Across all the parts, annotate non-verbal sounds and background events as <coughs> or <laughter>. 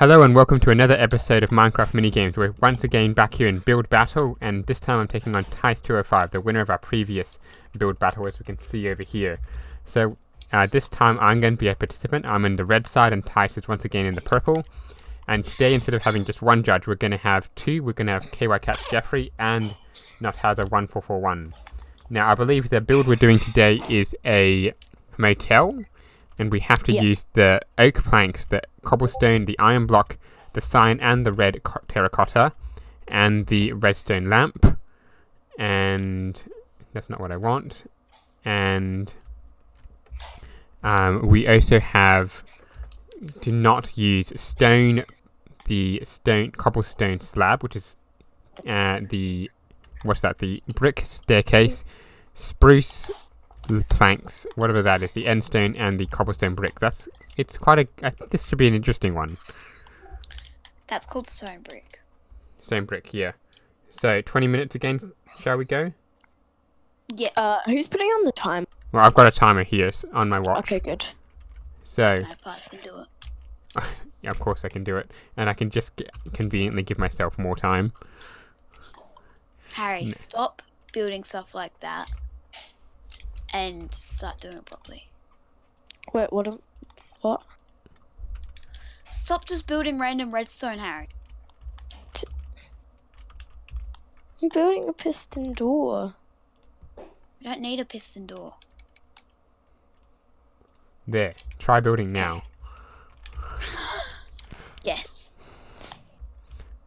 Hello and welcome to another episode of Minecraft Minigames. We're once again back here in Build Battle, and this time I'm taking on tys205, the winner of our previous Build Battle, as we can see over here. So, uh, this time I'm going to be a participant. I'm in the red side, and Tice is once again in the purple. And today, instead of having just one judge, we're going to have two. We're going to have KY Cat Jeffrey and Nuthaza1441. Now, I believe the build we're doing today is a motel, and we have to Yep. use the oak planks, the cobblestone, the iron block, the sign, and the red terracotta, and the redstone lamp. And that's not what I want. And um, we also have do not use stone, the stone cobblestone slab, which is uh, the what's that? The brick staircase, spruce l- planks, whatever that is, the end stone and the cobblestone brick. That's it's quite a. I think this should be an interesting one. That's called stone brick. Stone brick, yeah. So 20 minutes again, shall we go? Yeah, Uh, who's putting on the time? Well, I've got a timer here on my watch. Okay, good. So, magpies can do it. <laughs> yeah, of course I can do it, and I can just g conveniently give myself more time. Harry, No. stop building stuff like that and start doing it properly. Wait, what? am- What? Stop just building random redstone, Harry. I'm building a piston door. You don't need a piston door. There, try building now. <laughs> Yes,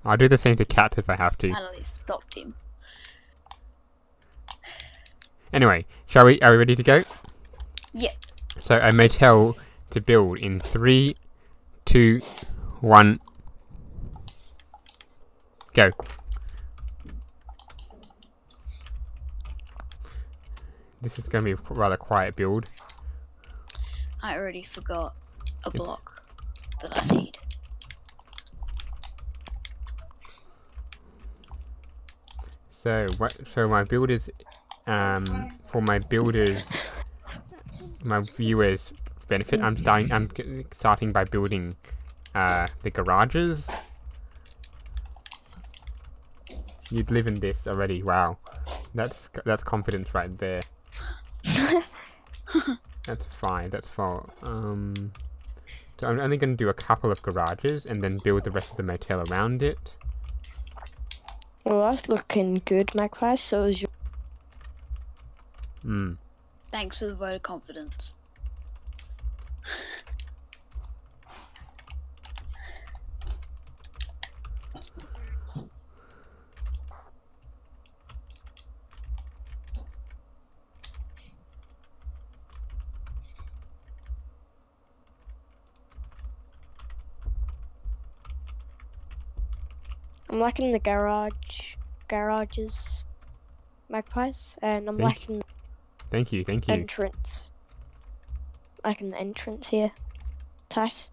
I'll do the same to Cat if I have to. finally stopped him. Anyway, shall we? Are we ready to go? Yep. So a motel to build in three, two, one, go. This is going to be a rather quiet build. I already forgot a block that I need. So what? So my builders, um, for my builders, my viewers' benefit, I'm starting. I'm starting by building, uh, the garages. You'd live in this already. Wow, that's that's confidence right there. <laughs> That's fine. That's fine. Um, so I'm only going to do a couple of garages and then build the rest of the motel around it. well, that's looking good, Magpie. So is your. Hmm. Thanks for the vote of confidence. I'm liking the garage, garages, magpies, and I'm Thank- liking the Thank you. Thank you. entrance. Like an entrance here. Tice.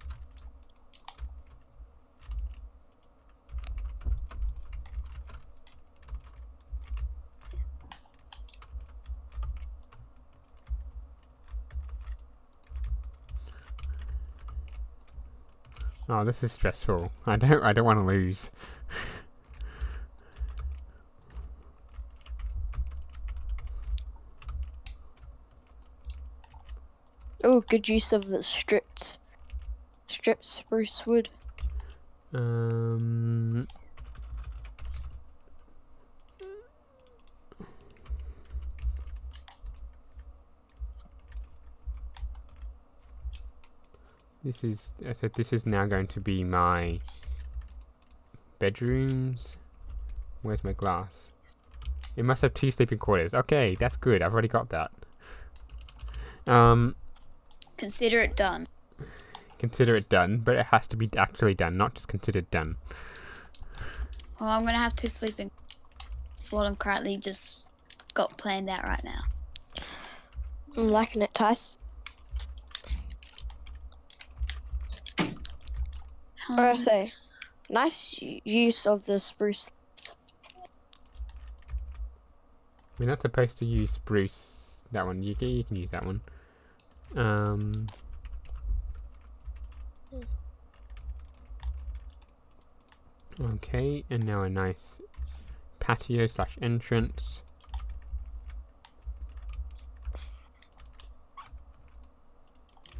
Oh, this is stressful. I don't. I don't want to lose. <laughs> Oh, good use of the stripped, stripped spruce wood. Um. This is. I said this is now going to be my bedrooms. Where's my glass? It must have two sleeping quarters. Okay, that's good. I've already got that. Um, Consider it done. consider it done, but it has to be actually done, not just considered done. Well, I'm gonna have to sleep in. That's what I'm currently just got planned out right now. I'm liking it, Tice. Or I Um, say, nice use of the spruce. We're not supposed to use spruce. That one. You can, you can use that one. Um. Okay, and now a nice patio slash entrance.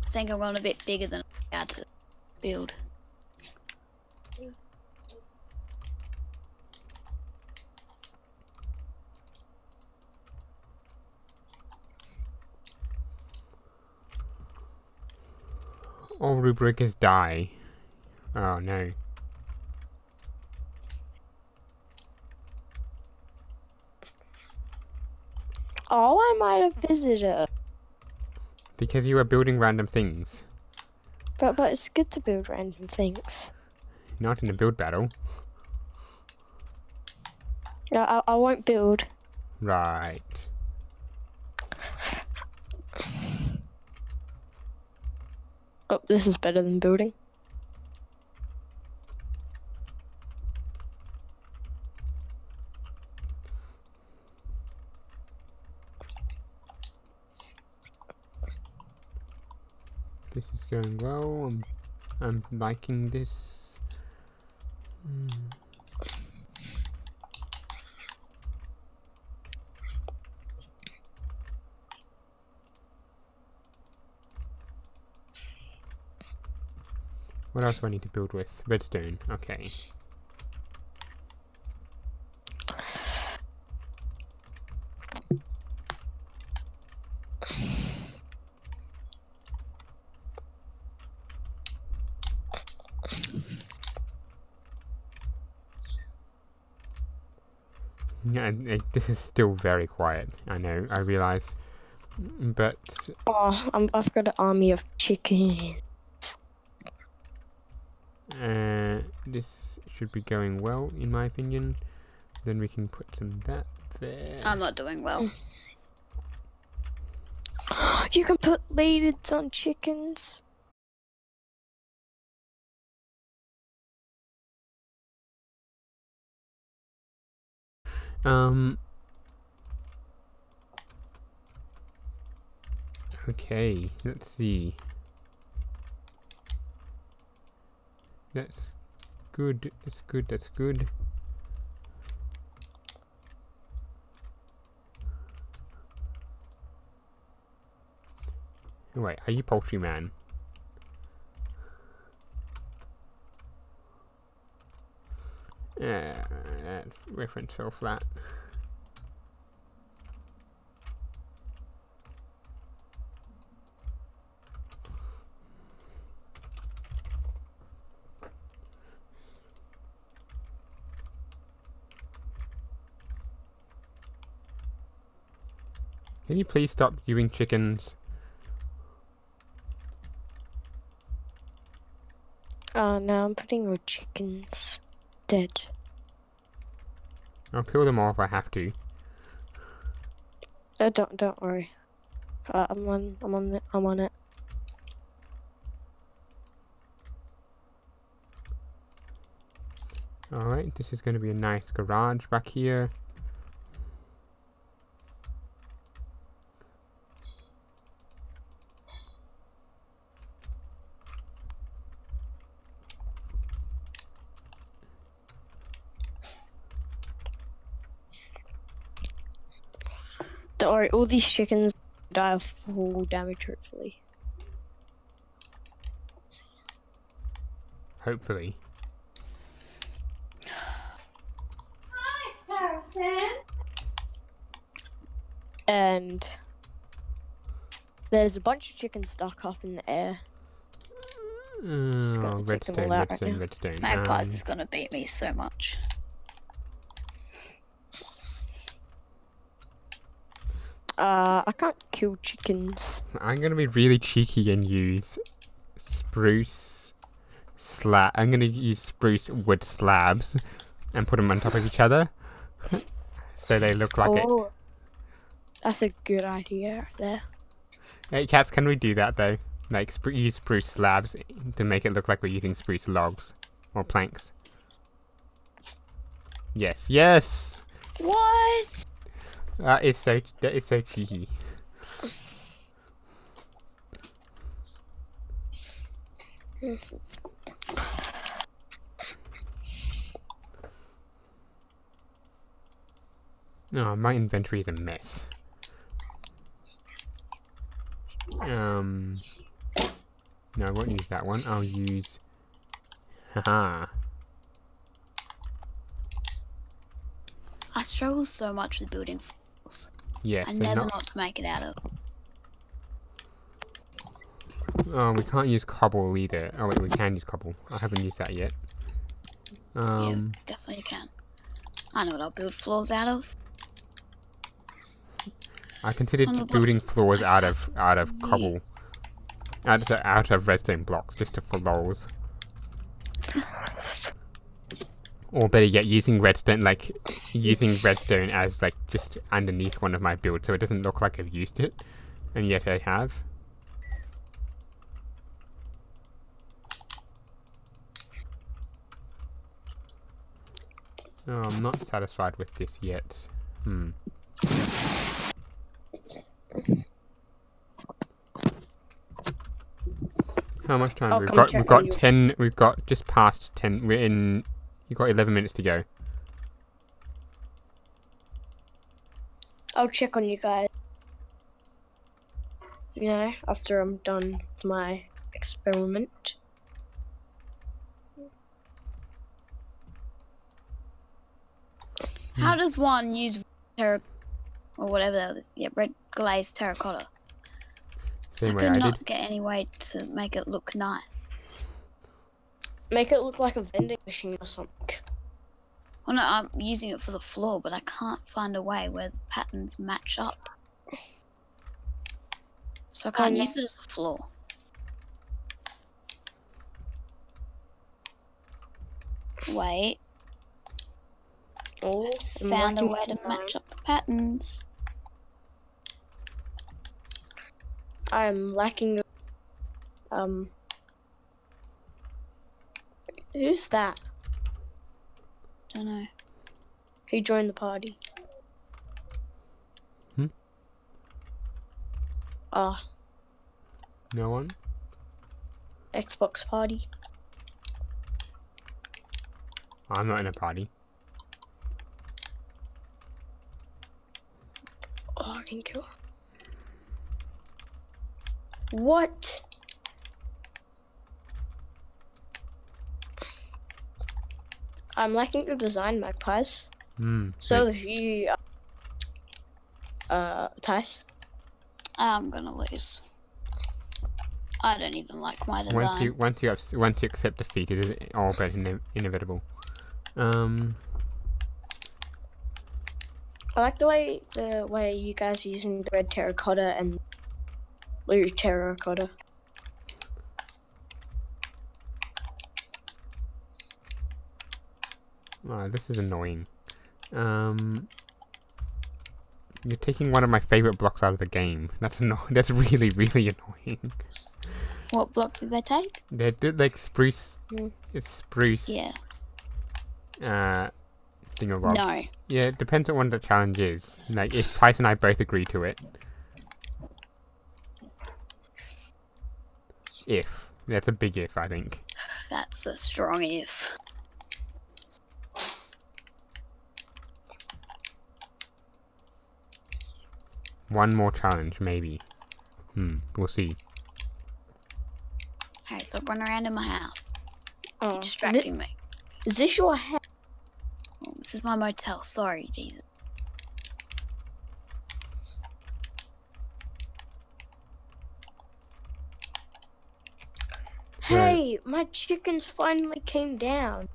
I think I want a bit bigger than I had to build. All rubric is die. Oh no. Oh, I might have visited. Because you were building random things. But but it's good to build random things. Not in a build battle. Yeah, I, I won't build. Right. Oh, this is better than building. This is going well. I'm, I'm liking this. Hmm. What else do I need to build with? Redstone. Okay. Yeah, it, this is still very quiet. I know. I realize, but Oh, I've got an army of chicken. Uh, this should be going well, in my opinion. Then we can put some that there. I'm not doing well. <gasps> You can put lids on chickens. Um. Okay, let's see. That's good, that's good, that's good. Wait, are you poultry man? Yeah, reference so flat. Can you please stop viewing chickens? Oh, now I'm putting your chickens dead. I'll kill them all if I have to. Uh, don't don't worry. Uh, I'm on I'm on it. I'm on it. Alright, this is going to be a nice garage back here. Don't worry. All these chickens die of full damage. Hopefully. Hopefully. And there's a bunch of chickens stuck up in the air. Just Oh, gonna take them redstone, all out right redstone, now. redstone. Magpies Um, is gonna beat me so much. Uh, I can't kill chickens. I'm going to be really cheeky and use spruce slab. I'm going to use spruce wood slabs and put them on top of each other. <laughs> so they look like it. oh, that's a good idea right there. Hey, cats, can we do that though? Like, spru use spruce slabs to make it look like we're using spruce logs or planks. Yes, yes. What? Ah, that is so that is so cheeky. No, oh, my inventory is a mess. Um, no, I won't use that one. I'll use, haha. I struggle so much with building floors. Yes. I never not- to make it out of. Oh, we can't use cobble either. Oh wait, we can use cobble. I haven't used that yet. Um, Definitely can. I know what I'll build floors out of. I considered building what's- floors out of out of Yeah. cobble, out of, out of redstone blocks, just to, for lols. <laughs> Or better yet, using redstone like using redstone as like just underneath one of my builds, so it doesn't look like I've used it, and yet I have. Oh, I'm not satisfied with this yet. Hmm. How much time? I'll we've got we've got you. ten we've got just past ten we're in you've got eleven minutes to go. I'll check on you guys. You know, after I'm done with my experiment. How hmm. does one use terra or whatever that is? Yeah, red glazed terracotta. Same I way could I not did. get any way to make it look nice. Make it look like a vending machine or something. Well, no, I'm using it for the floor, but I can't find a way where the patterns match up. So I can't no. use it as a floor. Wait, Oh, found a way to match up the patterns. I'm lacking. Um. Who's that? Don't know. Who joined the party? Hmm? Ah, No one? Xbox party. I'm not in a party. Oh, I can kill. What? I'm lacking to design magpies. Hmm. So wait, if you, uh, Tice, I'm gonna lose. I don't even like my once design. you once you abs- once you accept defeat, it is all but ine- inevitable. Um. I like the way the way you guys are using the red terracotta and blue terracotta. Oh, this is annoying. Um, you're taking one of my favorite blocks out of the game. That's anno- <laughs> That's really, really annoying. What block did they take? They're d- like spruce. Mm. It's spruce. Yeah. Uh, thingamabob. No. Yeah, it depends on what the challenge is. Like, if Price and I both agree to it. If. That's a big if, I think. That's a strong if. One more challenge, maybe. Hmm, we'll see. Hey, stop running around in my house. Oh, You're distracting me. Is this your house? Oh, this is my motel. Sorry, Jesus. Hey, my chickens finally came down.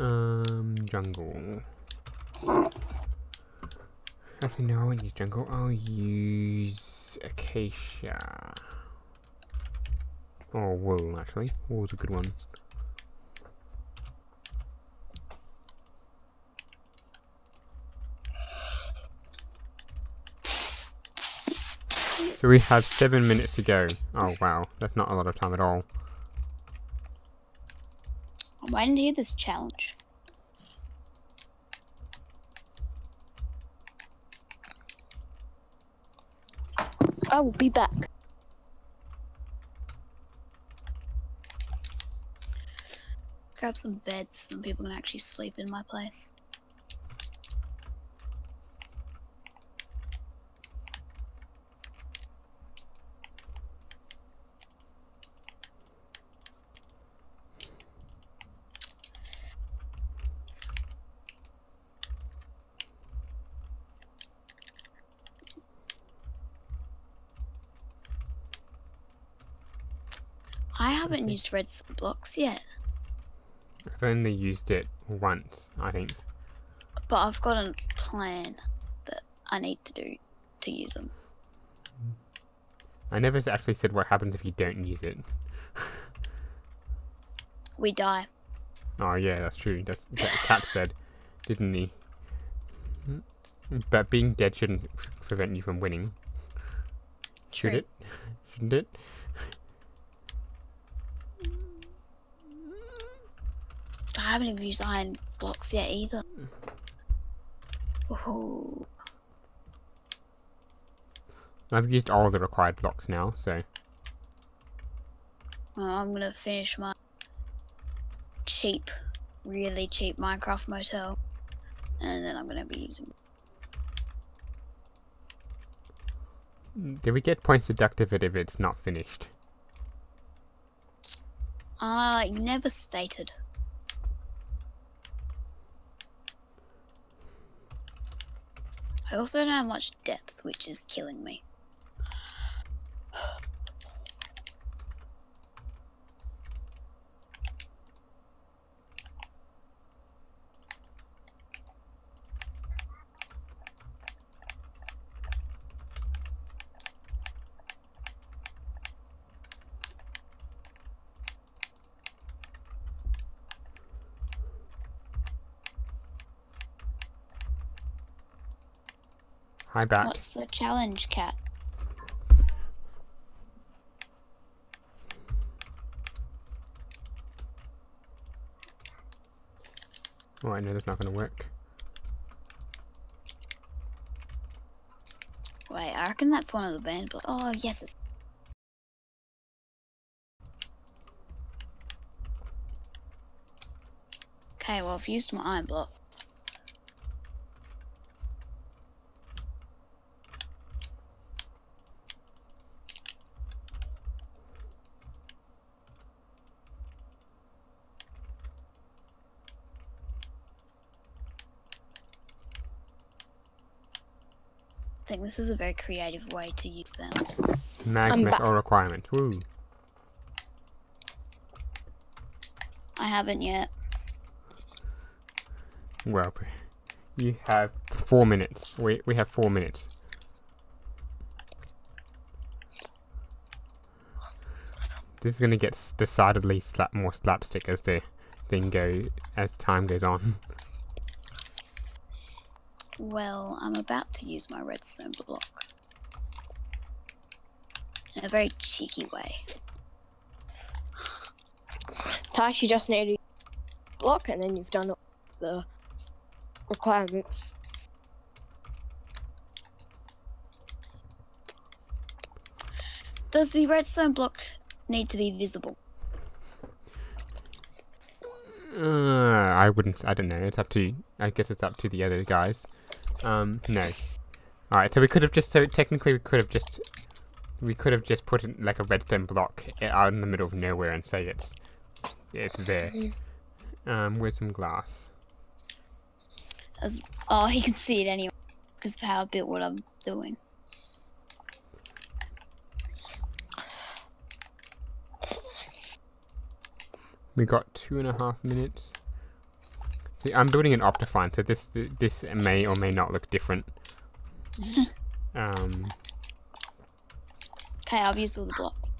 Um, jungle. Actually, no, I won't use jungle. I'll use acacia. Or wool, actually. Wool's a good one. So we have seven minutes to go. Oh wow, that's not a lot of time at all. Why didn't I get this challenge? I will be back. Grab some beds Some people can actually sleep in my place. Used redstone blocks yet, I've only used it once, I think. but I've got a plan that I need to do to use them. I never actually said what happens if you don't use it. We die. Oh yeah, that's true. That's what the cat said, <laughs> didn't he? But being dead shouldn't prevent you from winning, should True. it? Shouldn't it? I haven't even used iron blocks yet either. Ooh. I've used all the required blocks now, so Well, I'm gonna finish my cheap, really cheap Minecraft motel, and then I'm gonna be using. do we get points deducted if it's not finished? Uh, you never stated. I also don't have much depth, which is killing me. Hi back. What's the challenge, cat? Oh, I know that's not gonna work. Wait, I reckon that's one of the band. Oh, yes, it's. Okay, well, I've used my iron block. This is a very creative way to use them. Mag I'm met back. all requirements. Woo. I haven't yet. Well, you have four minutes. We we have four minutes. This is gonna get decidedly slap more slapstick as the thing go as time goes on. <laughs> Well, I'm about to use my redstone block. In a very cheeky way. Tash, you just need a block and then you've done the requirements. Does the redstone block need to be visible? Uh, I wouldn't. I don't know. It's up to. I guess it's up to the other guys. Um, no. All right. So we could have just. So technically, we could have just. We could have just put in, like a redstone block out in the middle of nowhere and say it's. It's there. Um, where's some glass? As oh, he can see it anyway because of how I built what I'm doing. We got two and a half minutes. See, I'm building an Optifine, so this this may or may not look different. <laughs> um, Okay, I've used all the blocks.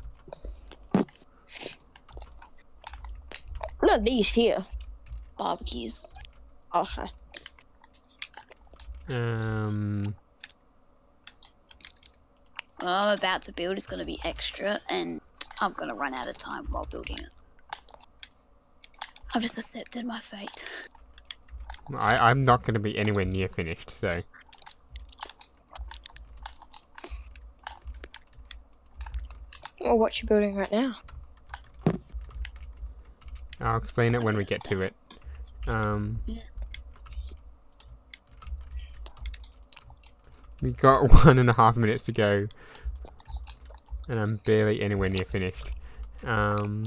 Look at these here. Barbecues. Okay. um, What I'm about to build is going to be extra, and I'm going to run out of time while building it. I've just accepted my fate. I I'm not going to be anywhere near finished, so. Well, what you building right now? I'll explain it when we get to it. Um, we got <laughs> one and a half minutes to go, and I'm barely anywhere near finished. Um,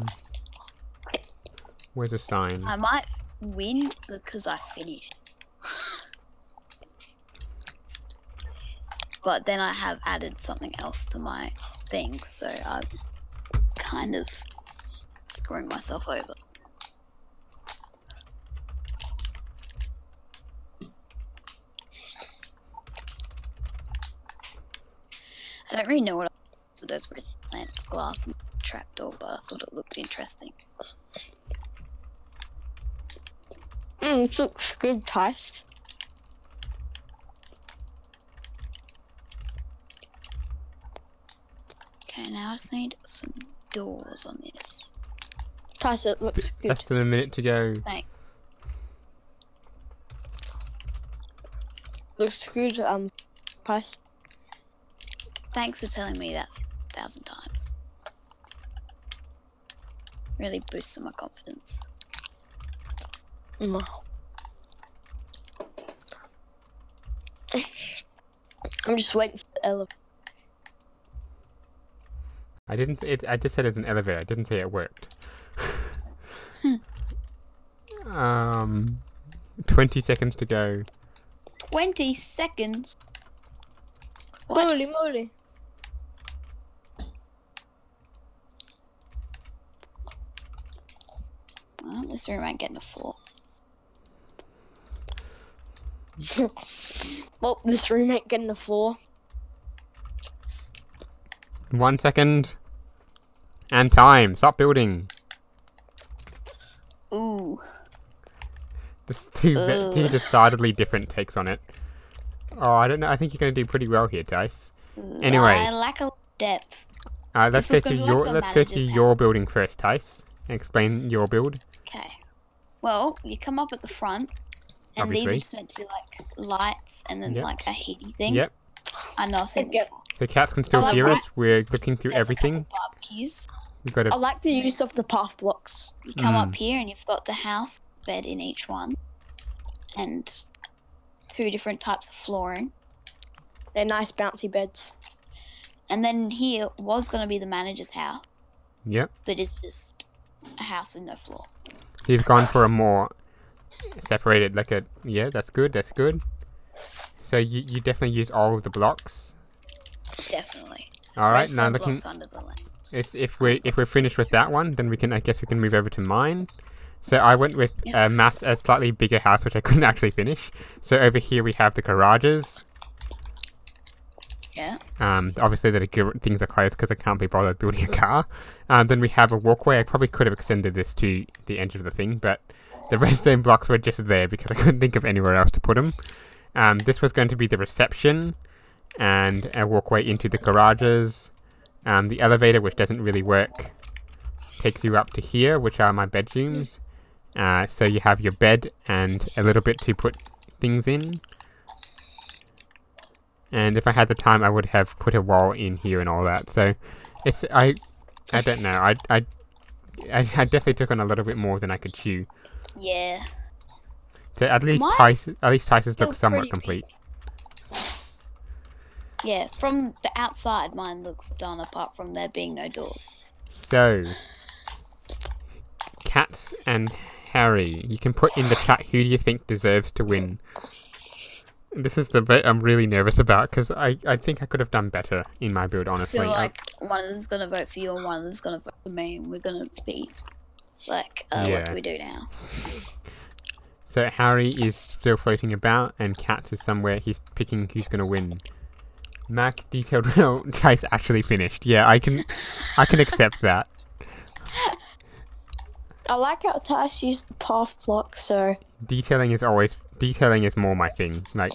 where's the sign? I might win because I finished. <laughs> but then I have added something else to my thing, so I'm kind of screwing myself over. I don't really know what with those red lamps, glass, and trapdoor, but I thought it looked interesting. Mm, this looks good, Tice. Okay, now I just need some doors on this. Tice, it looks good. Less than a minute to go. Thank. Looks good, um, Tice. Thanks for telling me that a thousand times. Really boosted my confidence. I'm just waiting for the elevator. I didn't. It. I just said it's an elevator. I didn't say it worked. <laughs> um, twenty seconds to go. 20 seconds? What? Holy moly. Well, this room ain't getting a floor. <laughs> Well, this room ain't getting the floor. One second. And time. Stop building. Ooh. There's two, two decidedly different takes on it. Oh, I don't know. I think you're going to do pretty well here, Dice. Ooh, Anyway. I lack a depth. Uh, let's This go to like your let's go to your building first, Tice. Explain your build. Okay. Well, you come up at the front, and these Obviously. are just meant to be like lights and then Yep. like a heaty thing. Yep. I know I've seen Okay. it before. The cats can still like hear us. We're looking through There's a couple everything. barbecues. We've got I a like the use of the path blocks. You come Mm. up here and you've got the house bed in each one, and two different types of flooring. They're nice bouncy beds. And then here was going to be the manager's house, yep. but it's just a house with no floor. He's gone for a more separated, like a yeah. That's good. That's good. So you you definitely use all of the blocks. Definitely. All right. Now looking under the lamps. if if we if we're finished with that one, then we can I guess we can move over to mine. So I went with Yeah. a mass a slightly bigger house, which I <laughs> couldn't actually finish. So over here we have the garages. Yeah. Um, obviously the things are closed because I can't be bothered building a car. Um, then we have a walkway. I probably could have extended this to the edge of the thing, but the redstone blocks were just there because I couldn't think of anywhere else to put them. Um, this was going to be the reception and a walkway into the garages. Um, the elevator, which doesn't really work, takes you up to here, which are my bedrooms. Uh, so you have your bed and a little bit to put things in. And if I had the time, I would have put a wall in here and all that. So it's I I don't know. I I I, I definitely took on a little bit more than I could chew. Yeah. So at least Tice, at least Tice's still look somewhat complete. big. Yeah, from the outside, mine looks done apart from there being no doors. So, Cats and Harry, you can put in the chat who do you think deserves to win. This is the bit I'm really nervous about because I, I think I could have done better in my build, I honestly. feel I- one of them's gonna vote for you and one of them's gonna vote for me, and we're gonna be like, uh, Yeah. what do we do now? So Harry is still floating about, and Cats is somewhere. He's picking who's going to win. Mac detailed. <laughs> Well, Tice actually finished. Yeah, I can, I can accept that. I like how Tice used the path block, so Detailing is always detailing is more my thing. Like,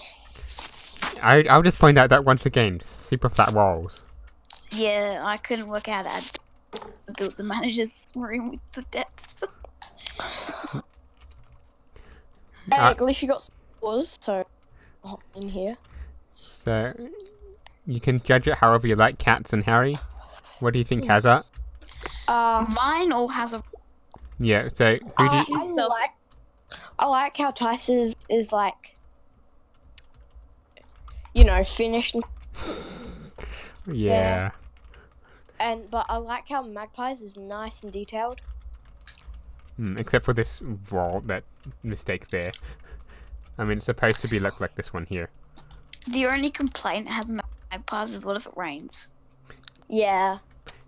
I I'll just point out that once again, super flat walls. Yeah, I couldn't work out how to build the manager's room with the depth. <laughs> hey, Uh, at least you got some doors, so hop in here. So you can judge it however you like, Cats and Harry. What do you think, Hazard? Uh, Mine all has a Yeah. So who do I, you? I like, I like how Tice is, is like, you know, finished. <sighs> Yeah. And but I like how Magpies is nice and detailed. Hmm, except for this wall, that mistake there. I mean, it's supposed to be look like this one here. The only complaint it has magpies is what if it rains? Yeah.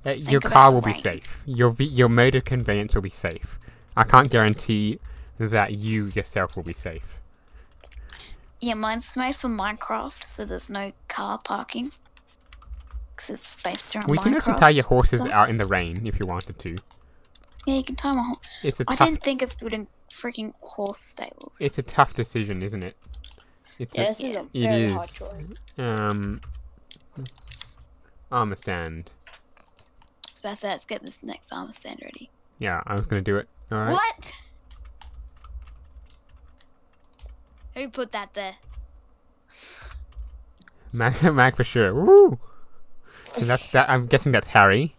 Uh, your car the will be safe. Your your mode of conveyance will be safe. I can't guarantee that you yourself will be safe. Yeah, mine's made for Minecraft, so there's no car parking. Because it's based around we Minecraft. can also tie your horses stuff. out in the rain if you wanted to. Yeah, you can tie my horse. I tough. didn't think of building freaking horse stables. It's a tough decision, isn't it? It's Yeah, a- this is a It very is. hard choice. um. Armor stand. It's best let's get this next armor stand ready. Yeah, I was gonna do it. All right. What? Who put that there? Mag, <laughs> Mag for sure. Woo! And that's that. I'm guessing that's Harry.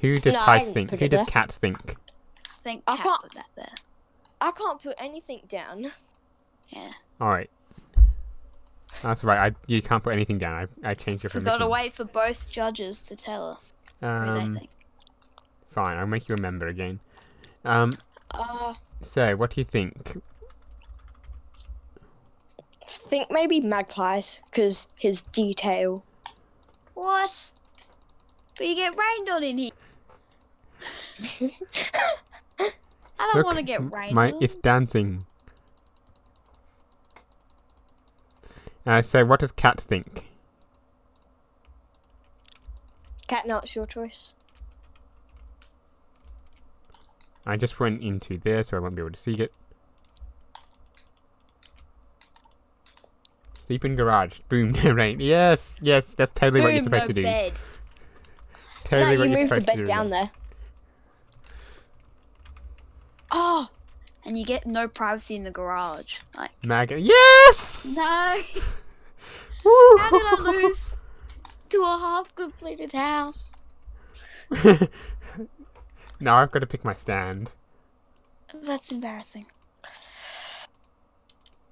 Who does No, I think? Who it does there. Cats think? I think I Cat can't- put that there. I can't put anything down. Yeah. All right. That's right. I you can't put anything down. I I changed your We've gotta wait for both judges to tell us who Um, they think. fine. I'll make you a member again. Um. Uh, So, what do you think? think maybe Magpies, because his detail. What? But you get rained on in here. <laughs> I don't want to get m- rained My on. it's dancing. Uh, so what does Cat think? Cat, now it's your choice. I just went into there, so I won't be able to see it. Sleep in garage. <laughs> Boom. <laughs> rain. Yes. Yes. That's totally what you're supposed to do. bed. <laughs> Totally no, you move the bed down there. Oh, And you get no privacy in the garage. Like, Mag. Yes. no. How did I lose to a half completed house? now I've got to pick my stand. That's embarrassing.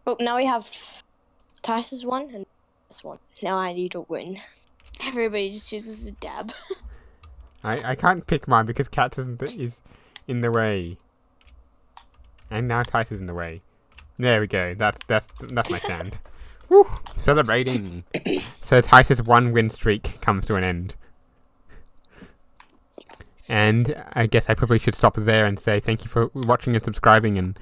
oh, now we have Tice's one and this one. Now I need a win. <laughs> Everybody just chooses a dab. <laughs> I, I can't pick mine because Cat is, is in the way. And now Tice is in the way. There we go. That's that's that's my stand. <laughs> Woo! Celebrating. <coughs> so Tice's one win streak comes to an end. And I guess I probably should stop there and say thank you for watching and subscribing, and